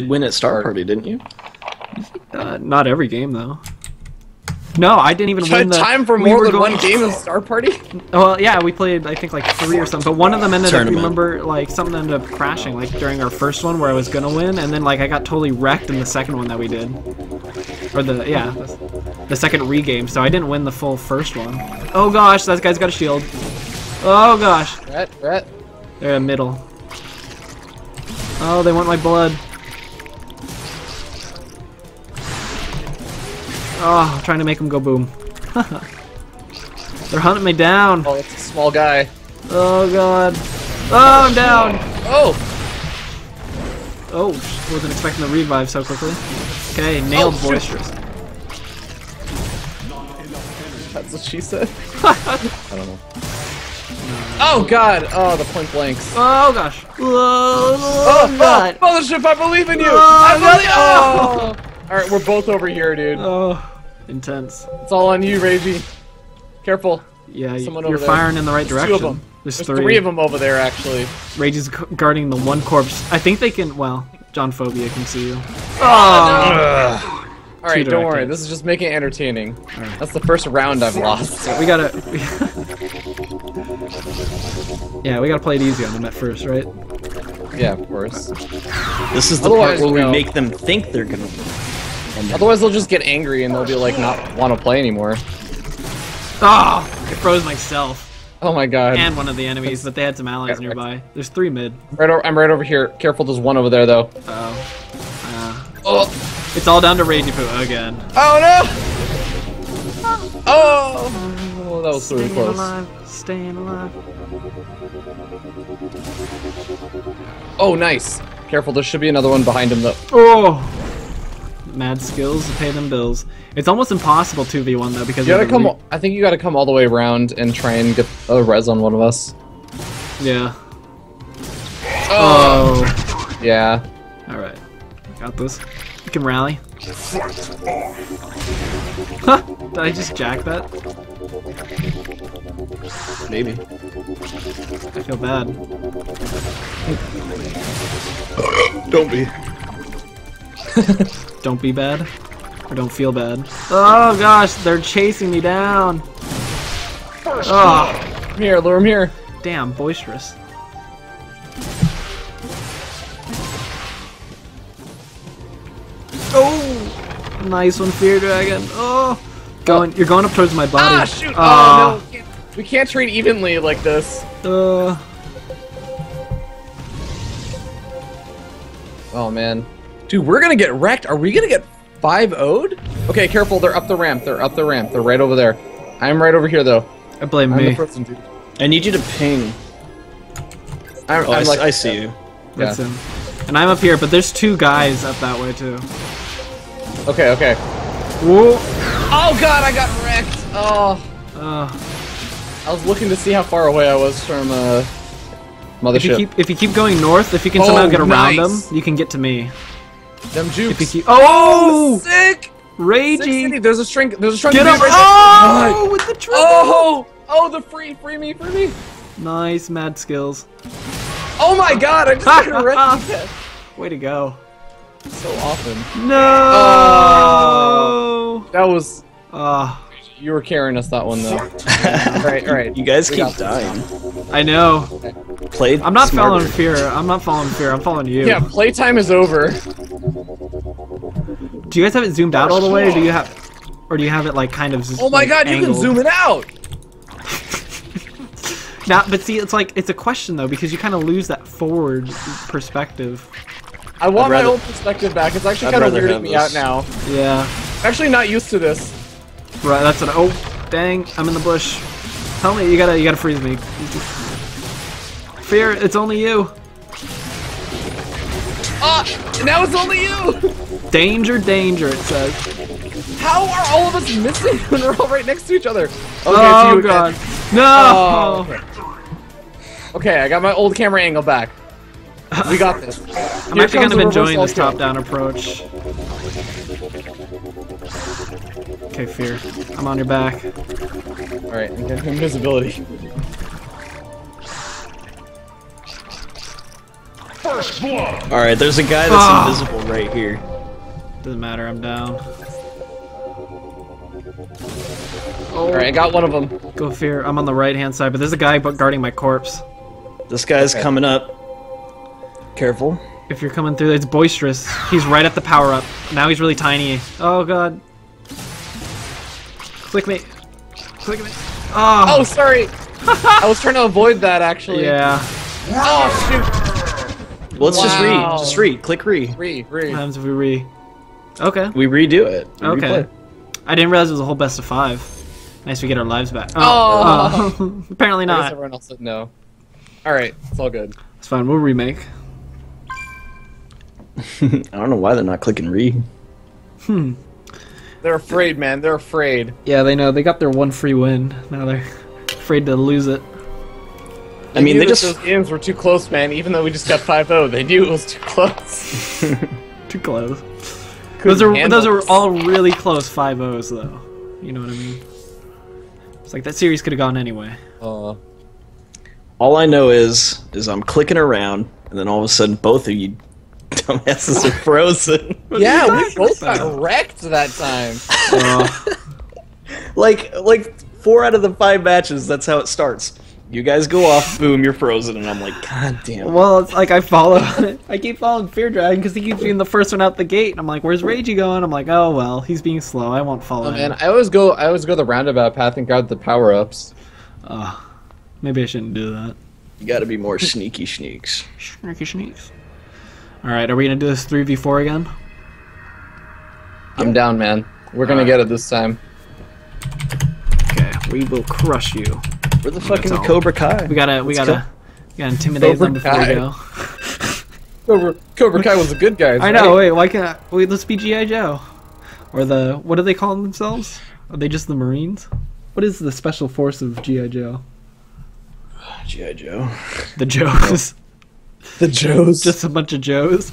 Did win at Star Party, didn't you? Uh, not every game though. No, I didn't even win the. Time for more were than going- one game of Star Party? Well, yeah, we played I think like three or something, but one of them ended Tournament. up. Remember, like something ended up crashing, like during our first one where I was gonna win, and then like I got totally wrecked in the second one that we did, or the yeah, the, the second regame. So I didn't win the full first one. Oh gosh, that guy's got a shield. Oh gosh, Rat, rat. they're in middle. Oh, they want my blood. Oh, I'm trying to make him go boom. They're hunting me down. Oh, it's a small guy. Oh god. Oh, I'm down. Oh! Oh, wasn't expecting the revive so quickly. Okay, nailed Oh, boisterous. That's what she said. I don't know. Oh god! Oh, the point blanks. Oh gosh. Oh, Oh, God. oh, Mothership, I believe in you! Oh, I believe oh. oh. Alright, we're both over here, dude. Oh, intense. It's all on you, Ragey. Careful. Yeah, you- Someone you're over there. firing in the right There's direction. two of them. There's, There's three. three. of them over there, actually. Rage is guarding the one corpse. I think they can. Well, John Phobia can see you. Oh, Alright, don't worry. This is just making it entertaining. That's the first round I've lost. We gotta. yeah, we gotta play it easy on them at first, right? Yeah, of course. This is the Otherwise, part where no. we make them think they're gonna win. And then Otherwise, they'll just get angry and they'll be like, not want to play anymore. Oh, I froze myself Oh my god. and one of the enemies, but they had some allies nearby. There's three mid. Right over, I'm right over here. Careful, there's one over there, though. Oh, uh, Oh, it's all down to Ragey Poo again. oh no! Oh, Oh, that was really Staying close. alive, staying alive. Oh, nice. Careful, there should be another one behind him, though. Oh, mad skills to pay them bills. It's almost impossible 2v1 though because You gotta come. re- I think you gotta come all the way around and try and get a res on one of us. Yeah. Oh, Oh. yeah. All right. Got this. You can rally. Huh? Did I just jack that? maybe. I feel bad. Don't be. Don't be bad. Or don't feel bad. Oh gosh, they're chasing me down. Oh, here, lure him here. damn, boisterous. Oh, nice one, Fear Dragon. Oh, going, you're going up towards my body. Ah, shoot! Oh, Oh, no. We can't trade evenly like this. Uh, Oh man. Dude, we're gonna get wrecked. Are we gonna get 5 0'd? Okay, careful. They're up the ramp. They're up the ramp. They're right over there. I'm right over here, though. I blame I'm the me. person, dude. I need you to ping. I'm, Oh, I, I'm s- like, I see you. That's Yeah. him. And I'm up here, but there's two guys up that way too. Okay, okay. Whoa. Oh god, I got wrecked. Oh, Uh, I was looking to see how far away I was from uh, if you keep if you keep going north, if you can somehow Oh, get around nice. them, you can get to me. Them If jukes. keep oh, sick. Sick ragey, City. There's a string. There's a string. get of him! right there. Oh, with the triple. Oh, oh, the free, free me, free me. Nice, mad skills. Oh my god, I just got wrecked Way to go. so often. No. Oh. That was. Ah, You were carrying us that one though. all right, all right. You guys We keep dying. I know. Played. I'm not smarter. following fear. I'm not following fear. I'm following you. Yeah, playtime is over. Do you guys have it zoomed out all the way, or do you have, or do you have it like kind of? z- Oh my like, god, you can zoom it out. Now, but see, it's like it's a question though because you kind of lose that forward perspective. I want I'd my rather- old perspective back. It's actually kind of weirding me this. out now. Yeah, I'm actually not used to this. Right. That's what. Oh, dang! I'm in the bush. Tell me, you gotta, you gotta freeze me. Fear, it's only you. Ah, now it's only you. Danger, danger. It says. How are all of us missing when we're all right next to each other? Okay, oh you again. god. No. Oh, okay. Okay, I got my old camera angle back. We got this. I'm Here actually kind of enjoying this top-down approach. Okay, fear. I'm on your back. All right, I'm getting invisibility. All right, there's a guy that's Ah. invisible right here. Doesn't matter, I'm down. All right, I got one of them. Go fear. I'm on the right hand side, but there's a guy guarding my corpse. This guy's Okay. coming up. Careful. If you're coming through, it's boisterous. He's right at the power up. Now he's really tiny. Oh god. Click me. Click me. Oh, Oh, sorry. I was trying to avoid that actually. yeah. Oh shoot. Let's just Wow. read. Just read. Click re. Re, re. What happens if we re? Okay. We redo it. We Okay. replay. I didn't realize it was a whole best of five. Nice we get our lives back. Oh. oh. oh. Apparently I guess not. everyone else said no. All right, it's all good. It's fine. We'll remake. I don't know why they're not clicking re. Hmm. They're afraid, man. They're afraid. Yeah, they know. They got their one free win. Now they're afraid to lose it. I mean, knew they that just those games were too close, man. Even though we just got 5-0, they knew it was too close. Too close. Those are handle those are all really close 5-0s though. You know what I mean? It's like that series could have gone anyway. Uh, all I know is is I'm clicking around, and then all of a sudden, both of you dumbasses are frozen. yeah, we both about? got wrecked that time. Like like four out of the five matches. That's how it starts. You guys go off, boom, you're frozen, and I'm like, God damn. well, it's like I follow. I keep following Fear Dragon because he keeps being the first one out the gate. And I'm like, "Where's Ragey going?" I'm like, "Oh well, he's being slow. I won't follow Oh him." man, I always go. I always go the roundabout path and grab the power ups. Uh, maybe I shouldn't do that. You got to be more sneaky sneaks. Sneaky sneaks. All right, are we gonna do this three v four again? I'm down, man. We're gonna Alright. get it this time. Okay, we will crush you. Where the fucking all. Cobra Kai? We gotta, we Let's gotta, we gotta intimidate Cobra them before Kai. we go. Cobra, Cobra Kai was a good guy. I know. Wait, why can't? I, wait, let's be GI Joe, or the what do they call themselves? Are they just the Marines? What is the special force of GI Joe? GI Joe. The Joes. The Joes. just a bunch of Joes.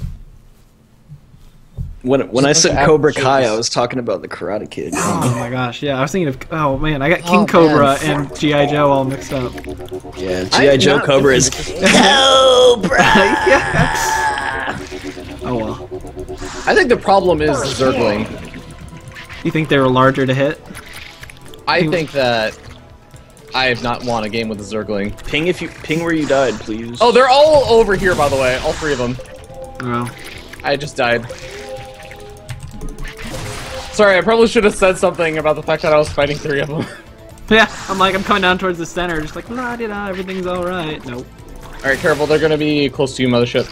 When when I Just a said Cobra action Kai. I was talking about the Karate Kid. Oh my gosh, yeah. I was thinking of. Oh man, I got King Oh, Cobra man. and GI Joe all mixed up. Yeah, GI Joe Cobra is thinking Cobra. Oh well. I think the problem is Zergling. You think they were larger to hit? I think that I have not won a game with a Zergling. Ping if you ping where you died, please. Oh, they're all over here, by the way. All three of them. Oh. I just died. Sorry, I probably should have said something about the fact that I was fighting three of them. Yeah, I'm like, I'm coming down towards the center, just like, la di da, everything's alright. Nope. Alright, careful, they're gonna be close to you, mothership.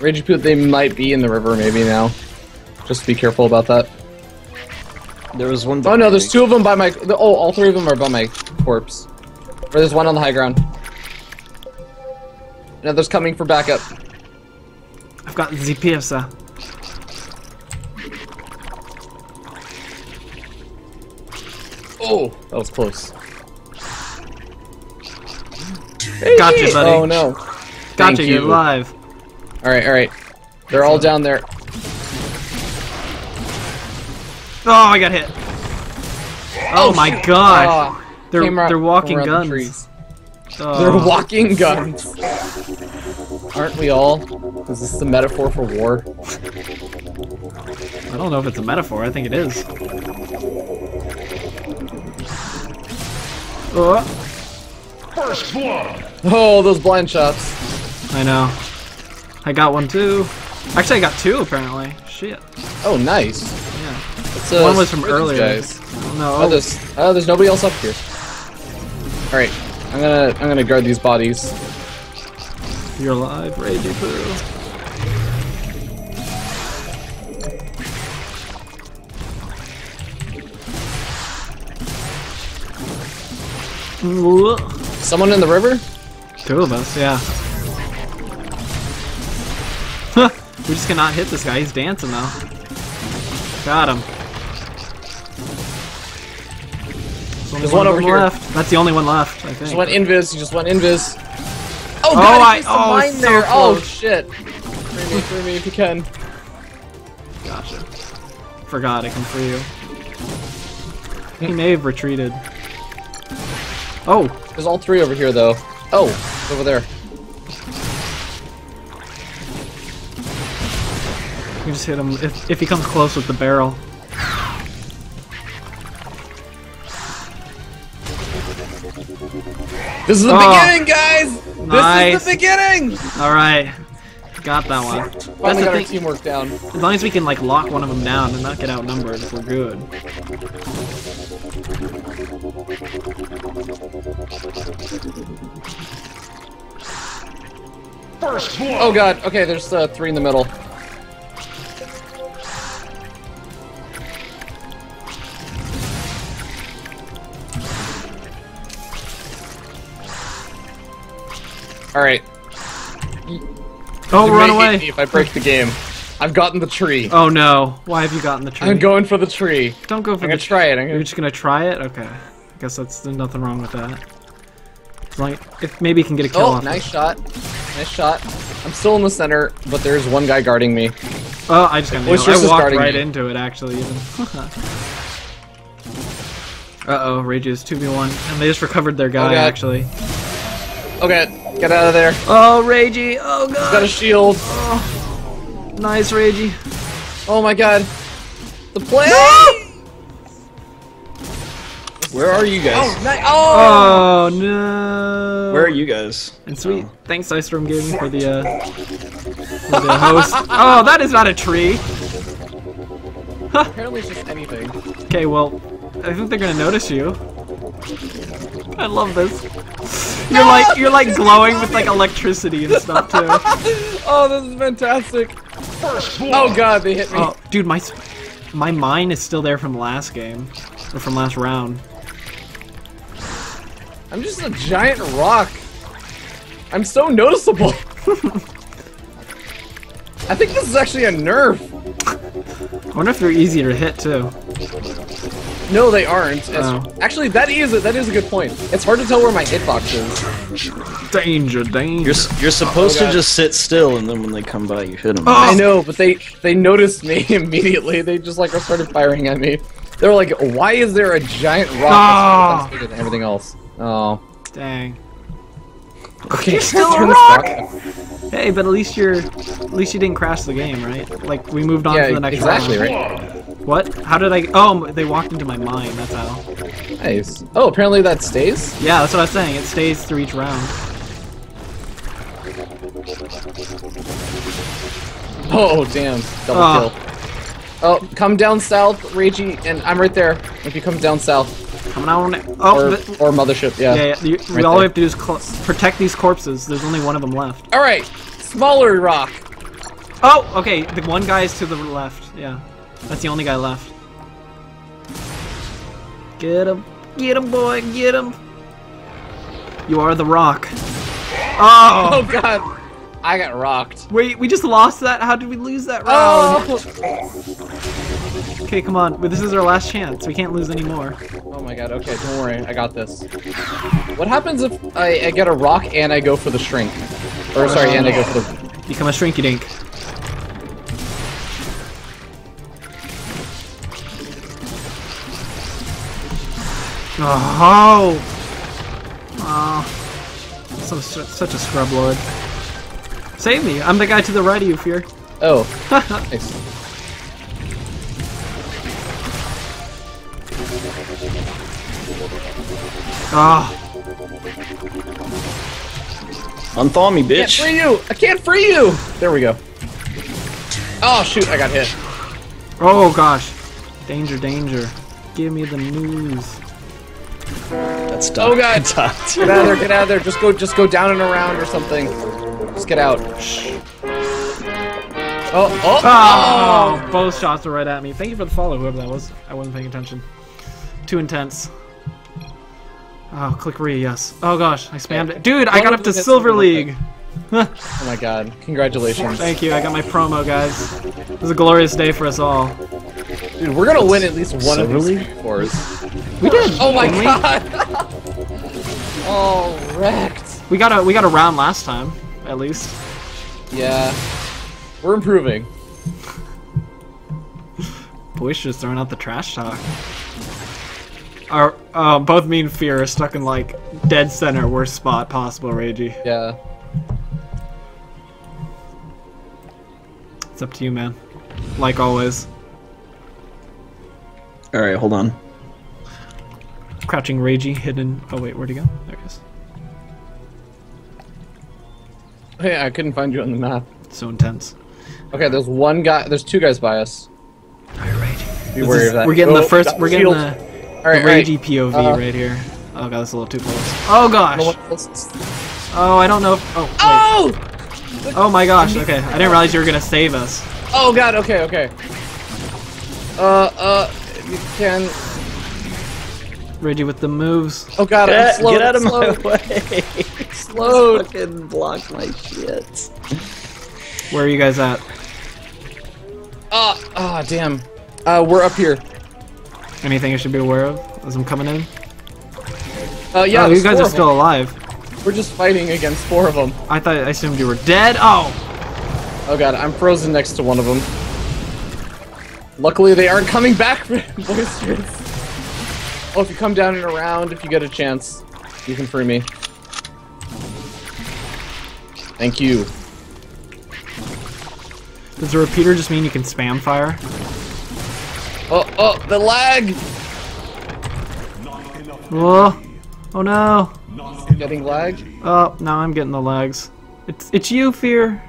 Ragey Poot, they might be in the river maybe now. Just be careful about that. There was one. Oh no, there's two of them by my. The, oh, all three of them are by my corpse. Or there's one on the high ground. Another's coming for backup. I've got the piesa. Oh, that was close. Gotcha, buddy. Oh no. Gotcha, Thank you're you. live. Alright, alright. They're all down there. Oh, I got hit. Oh, my God! Ah, they're came they're walking around the guns. trees. Oh. They're walking guns. Aren't we all? Is this the metaphor for war? I don't know if it's a metaphor. I think it is. Oh, Oh, those blind shots. I know. I got one too. Actually, I got two apparently. Shit. Oh, nice. Uh, One was from earlier. Guys. Oh, no. Oh, there's, oh, there's nobody else up here. All right, I'm gonna I'm gonna guard these bodies. You're alive, Ragey Poo. Someone in the river? Two of us, yeah. we just cannot hit this guy. He's dancing now. Got him. There's one, one over here. Left. That's the only one left, I think. Just one invis, just went invis. Oh, oh god, I, oh, mine so there. Close. Oh shit. Free me, free me if you can. Gotcha. Forgot I can free you. He may have retreated. Oh! There's all three over here though. Oh, over there. You just hit him if, if he comes close with the barrel. This is the Oh. beginning, guys. This Nice. is the beginning. All right, got that one. That's Finally the got our thing. teamwork down. As long as we can like lock one of them down and not get outnumbered, we're good. First Oh god. Okay, there's uh, three in the middle. All right. Oh, You run away! If I break the game, I've gotten the tree. Oh no! Why have you gotten the tree? I'm going for the tree. Don't go for I'm the gonna try it. I'm You're just gonna try it? Okay. I guess that's there's nothing wrong with that. As long if maybe you can get a kill Oh, off. nice shot. Nice shot. I'm still in the center, but there's one guy guarding me. Oh, I just got nailed. I walked right me. into it actually. Even. uh oh, Rage is two v one, and they just recovered their guy God. actually. Okay, get out of there. Oh, Ragey! Oh god. He's Got a shield. Nice, Ragey. Oh my god. The play. Where are you guys? Oh, ni- oh. Oh no! Where are you guys? And sweet. Thanks, Ice Storm Gaming, for the uh, for the host. Oh, that is not a tree. Apparently, it's just anything. Okay, well, I think they're gonna notice you. I love this. You're like you're like glowing with like electricity and stuff too. Oh, this is fantastic. Oh god, they hit me. Oh, dude, my my mine is still there from last game or from last round. I'm just a giant rock. I'm so noticeable. I think this is actually a nerf. I wonder if they're easier to hit too. No, they aren't. It's- Oh. Actually, that is a, that is a good point. It's hard to tell where my hitbox is. Danger, danger. You're you're supposed Oh, God. to just sit still, and then when they come by, you hit them. Oh! I know, but they they noticed me immediately. They just like started firing at me. They were like, "Why is there a giant rock Ah. that's bigger than everything else?" Oh, Dang. okay. You're still a turn this rock! rock- Hey, but at least you're at least you didn't crash the game, right? Like we moved on Yeah, to the next exactly round. right. What? How did I? Oh, they walked into my mine. That's how. Nice. Oh, apparently that stays. Yeah, that's what I was saying. It stays through each round. Oh, damn. Double Ah. kill. Oh, come down south, Ragey, and I'm right there. If you come down south, Coming on. Oh, or the- or mothership, yeah. yeah, yeah. You, Right all we there. have to do is protect these corpses. There's only one of them left. All right, smaller rock. Oh, okay. The one guy is to the left. Yeah, that's the only guy left. Get him, get him, boy, get him. You are the rock. Oh Oh, God, I got rocked. wait, we just lost that. How did we lose that round? Oh, Okay, come on. This is our last chance. We can't lose anymore. oh my God. Okay, don't worry, I got this. What happens if I, I get a rock and I go for the shrink? Or sorry, and I go for the. Become a shrinky Oh! Oh. So, su- such a scrub lord. Save me! I'm the guy to the right of you, Fear. Oh, nice. Oh, Unthaw me, Can't bitch. free you! I can't free you! There we go. Oh shoot, I got hit. oh gosh. Danger, danger. Give me the news. That's oh, done. Oh, God. Get out of there, get out of there. Just go just go down and around or something. Just get out. Oh, oh, ah. Oh, both shots were right at me. Thank you for the follow, whoever that was. I wasn't paying attention. Too intense. Oh, click re, yes. Oh gosh, I spammed it. Dude, I got up to Silver League. Oh my god. Congratulations. Thank you, I got my promo, guys. This was a glorious day for us all. Dude, we're gonna win at least one Silver of these League? scores. We did. Oh my we? god! oh, wrecked. We got a we got a round last time, at least. Yeah. We're improving. Boy's just throwing out the trash talk. Our uh, both me and Fear are stuck in like dead center, worst spot possible, Ragey. Yeah. It's up to you, man. like always. All right, hold on. Crouching Ragey, hidden. Oh wait, where'd he go? There he is. Hey, I couldn't find you on the map. So intense. Okay, there's one guy. There's two guys by us. Alright, Be wary of that. We're getting Oh, the first. We're getting shield. the, All the right, all right. Ragey POV Uh, right here. Oh god, that's a little too close. Oh gosh. No one else- Oh, I don't know. If, oh, wait. Oh! oh my gosh. Okay, I didn't realize you were gonna save us. Oh god. Okay. Okay. Uh. Uh. You can. Reggie with the moves. Oh god. I'm Get, slow. get out of my slow. way! Slowed. Fucking block my shit. Where are you guys at? Ah. Ah. Damn. Uh. We're up here. Anything I should be aware of as I'm coming in? Uh. Yeah. oh, you guys are of still alive. We're just fighting against four of them. I thought I assumed you were dead. Oh, Oh god. I'm frozen next to one of them. Luckily, they aren't coming back, boisterous. Oh, if you come down and around, if you get a chance, you can free me. Thank you. does the repeater just mean you can spam fire? Oh, oh, the lag! Oh, oh no. Getting lag? Oh, now I'm getting the legs. It's it's you, fear.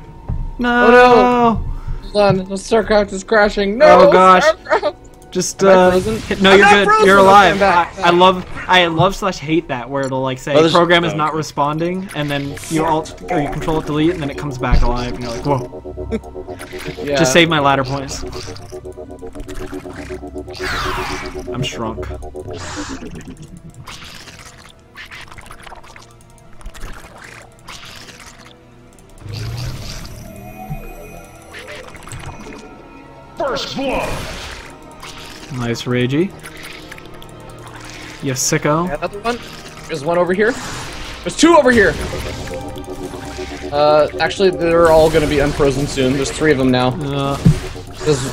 No. Oh, Hold on, the StarCraft is crashing. No! Oh, gosh. StarCraft! Just Am uh, frozen? no, I'm you're not good. frozen. You're alive. I'm. I, I love, I love slash hate that where it'll like say Oh, program is oh, not okay. responding, and then you alt or you control it delete, and then it comes back alive, and you're like, whoa. Yeah. Just save my ladder points. I'm shrunk. First blood. Nice, Ragey. You sicko. Another one? There's one over here. There's two over here! Uh, actually, they're all gonna be unfrozen soon. There's three of them now. Uh, There's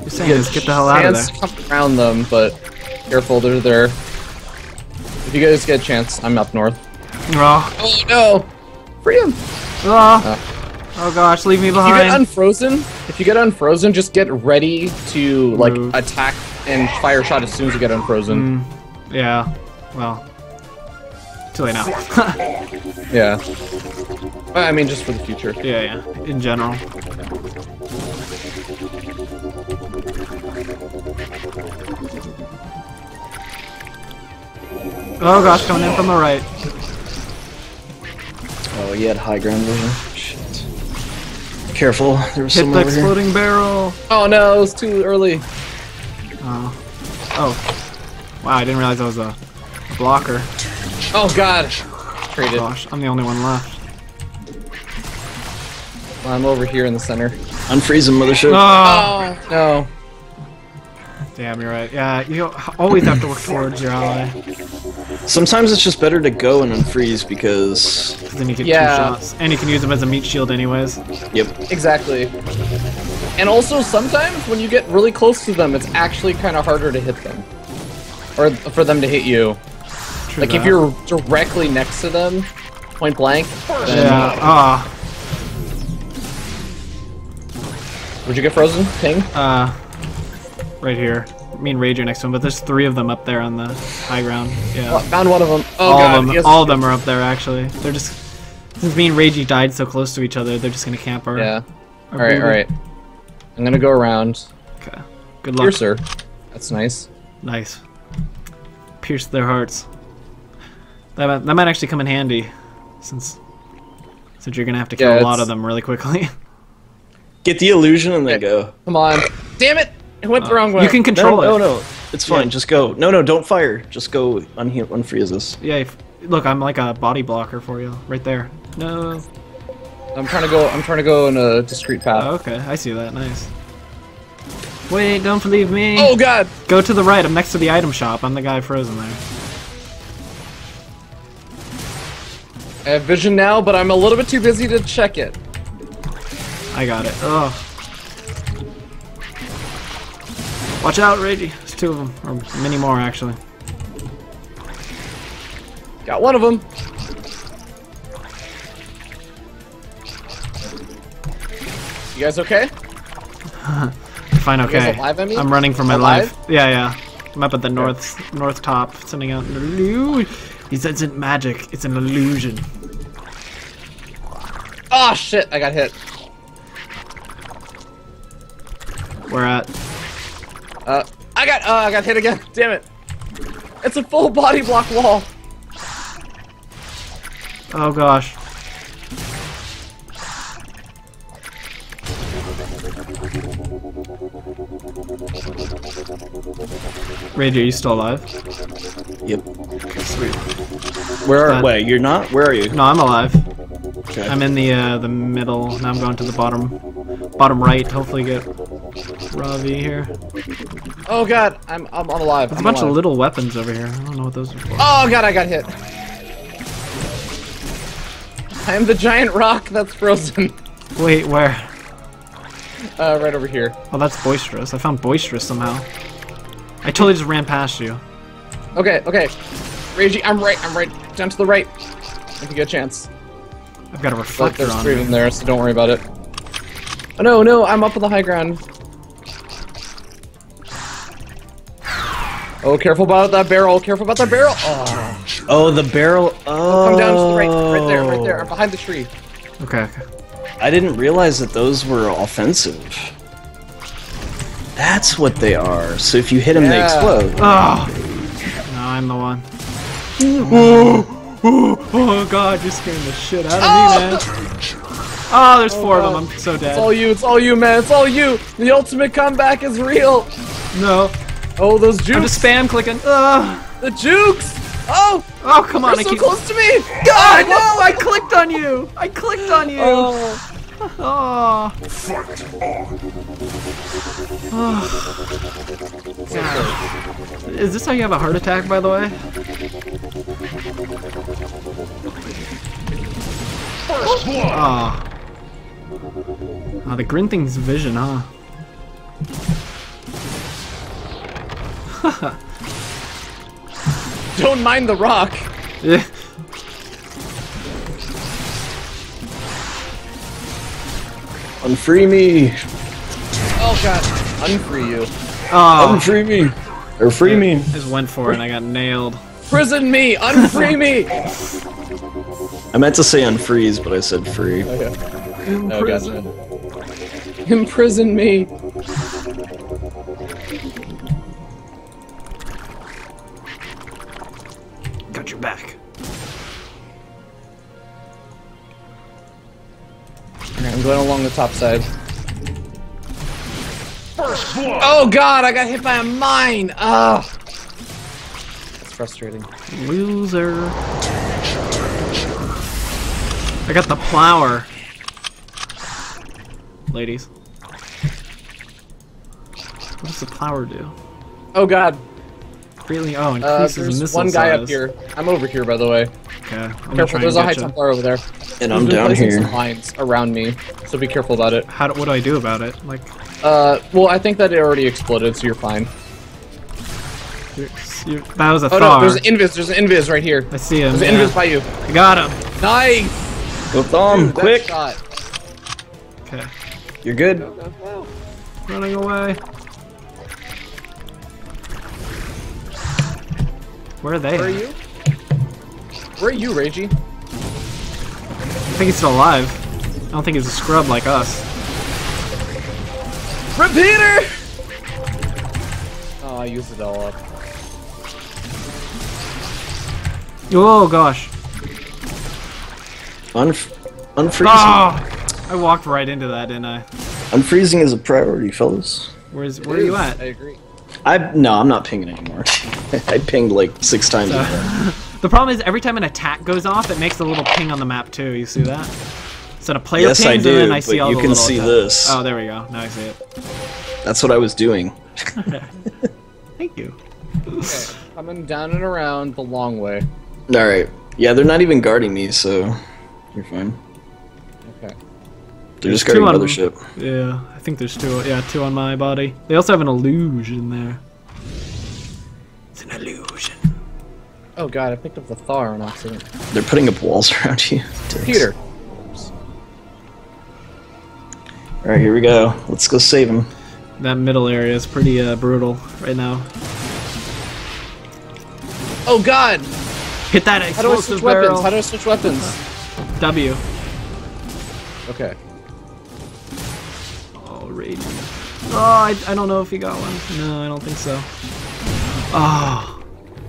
you're saying is get the hell out of there. to come around them, but careful, they're there. If you guys get a chance, I'm up north. Oh, Oh no! Free him! oh, oh gosh, leave me behind. If you get unfrozen, if you get unfrozen, just get ready to like Move. attack and fire shot as soon as you get unfrozen. Mm, yeah, well, too late now. Yeah. I mean, just for the future. yeah, yeah, in general. Oh gosh, coming in from the right. Oh, he had high ground vision. Shit. Careful, there was Hit someone the over here. exploding barrel. Oh no, it was too early. Oh. Oh. Wow, I didn't realize I was a blocker. Oh god. Traded. Gosh, I'm the only one left. I'm over here in the center. Unfreeze him, mothership. Oh! Oh no. Damn, you're right. Yeah, you always have to work towards your ally. Sometimes it's just better to go and unfreeze because. Then you get Yeah. two shots. And you can use them as a meat shield anyways. Yep. Exactly. And also, sometimes when you get really close to them, it's actually kind of harder to hit them. Or for them to hit you. True Like if you're directly next to them, point blank, then Yeah, ah, would you get frozen? Ping? uh, right here. Me and Rager next to him, but there's three of them up there on the high ground. Yeah. Oh, found one of them. Oh all god. of them, yes. all of them are up there actually. They're just since me and Ragey died so close to each other, they're just gonna camp our. Yeah. our Alright, booty. alright. I'm gonna go around. Okay. Good luck. Here, sir. That's nice. Nice. Pierce their hearts. That might, that might actually come in handy, since since you're gonna have to kill Yeah, a lot of them really quickly. Get the illusion and then Okay. go. Come on. Damn it! It went the wrong way. you can control no, it. no. no, It's fine. Yeah. Just go. No, no, don't fire. Just go unheal, unfreeze us. Yeah. If, look, I'm like a body blocker for you, right there. No. I'm trying to go. I'm trying to go in a discreet path. Oh, okay, I see that. Nice. Wait, don't leave me. Oh god! Go to the right. I'm next to the item shop. I'm the guy frozen there. I have vision now, but I'm a little bit too busy to check it. I got it. Oh. Watch out, Reggie. There's two of them, or many more actually. Got one of them. You guys okay? Fine, okay. alive, I mean? I'm running for my Alive? life. Yeah, yeah. I'm up at the north north top, sending out an illusion. He says it's magic. It's an illusion. Oh shit! I got hit. We're at. Uh, I got uh, I got hit again. Damn it! It's a full body block wall. Oh gosh. Rage, are you still alive? Yep. Sweet. Where are? That- Wait, you're not. Where are you? No, I'm alive. Okay. I'm in the uh, the middle. Now I'm going to the bottom, bottom right. Hopefully get Ravi here. Oh god, I'm I'm, I'm alive. There's a bunch alive. of little weapons over here. I don't know what those are for. Oh god, I got hit. I am the giant rock that's frozen. Wait, where? Uh, right over here. Oh, that's boisterous. I found boisterous somehow. I totally just ran past you. Okay, okay. Ragey, I'm right. I'm right down to the right. If you get a chance. I've got a But reflector there's on three of them there, so don't worry about it. Oh no, no, I'm up on the high ground. Oh, careful about that barrel. Careful about that barrel. Oh, Oh, the barrel. Oh. come down to the right, right there, right there. I'm oh. behind the tree. Okay, okay. I didn't realize that those were offensive. That's what they are. So if you hit them, they explode. Oh! No, I'm the one. oh, oh, oh god, you're scaring the shit out of me, ah. man. Ah, oh, there's four of them. I'm so dead. It's all you. It's all you, man. It's all you. The ultimate comeback is real. No. Oh, those I'm jukes. just spam clicking. Ugh. The jukes. Oh, Oh, come on. I so keep. close to me. God, no! I clicked on you! I clicked on you! Oh, Oh. God. Is this how you have a heart attack, by the way? First blood. Oh. Oh, the grin thing's vision, huh? don't mind the rock. Yeah. Unfree me. Oh god, unfree you. Oh. Unfree me. Or free me. I Just went for it and I got nailed. Prison me, unfree me. I meant to say unfreeze, but I said free. Okay. In Oh, prison. gotcha. Imprison me. I'm going along the top side. First blood. Oh god, I got hit by a mine. Ah. That's frustrating. Loser. I got the plower. Ladies. What does the plower do? Oh god. Really? Oh, Uh, increases there's one guy up here. I'm over here, by the way. Okay. I'm gonna Careful, there's a high get ya. Templar over there. And I'm He's down placing here. some mines around me, so be careful about it. How do, what do I do about it? Like, Uh, well, I think that it already exploded, so you're fine. you're, you're, that was a Oh Thar. no, there's an invis. There's an invis right here. I see him. There's an invis by you. I got him. Nice. Go thumb, Dude, that quick. shot. Okay. You're good. Running away. Where are they? Where are you? Where are you, Ragey? I think he's still alive. I don't think he's a scrub like us. Repeater! Oh, I used it all up. Oh gosh. Unf- unfreezing. Oh! I walked right into that, didn't I? Unfreezing is a priority, fellas. Where's where are you at? I agree. I no, I'm not pinging anymore. I pinged like six times. ago. The problem is every time an attack goes off, it makes a little ping on the map too. You see that? So a player Yes, pings I and do, then I see but all you the can see attacks. this. Oh, there we go. Now I see it. That's what I was doing. Thank you. Okay, coming down and around the long way. All right. Yeah, they're not even guarding me, so you're fine. Okay. They're just There's guarding two on- another ship. Yeah, I think there's two. Yeah, two on my body. They also have an illusion there. It's an illusion. Oh god, I picked up the Thar on accident. They're putting up walls around you. Dicks. Peter. All right, here we go. Let's go save him. That middle area is pretty uh, brutal right now. Oh god! Hit that How do I switch explosive weapons? How do I switch weapons? W. Okay. Oh, raging. Oh, I, I don't know if he got one. No, I don't think so. Oh.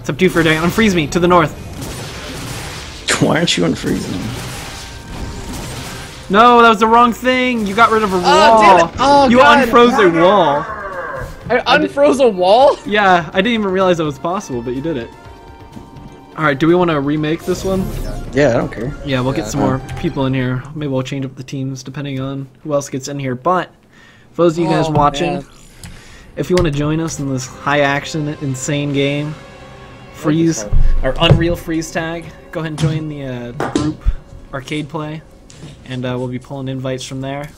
It's up to you for a day. Unfreeze me to the north. Why aren't you unfreezing? No, that was the wrong thing. You got rid of a wall. Oh, damn it. Oh, you God. unfroze a wall. I unfroze a wall? Yeah, I didn't even realize that was possible, but you did it. Alright, do we want to remake this one? Yeah, I don't care. Yeah, we'll get some more people in here. Maybe we'll change up the teams depending on who else gets in here. But for those of you guys Oh, watching, man. if you want to join us in this high action, insane game, freeze or Unreal Freeze Tag, go ahead and join the, uh, the group Arcade Play, and uh, we'll be pulling invites from there.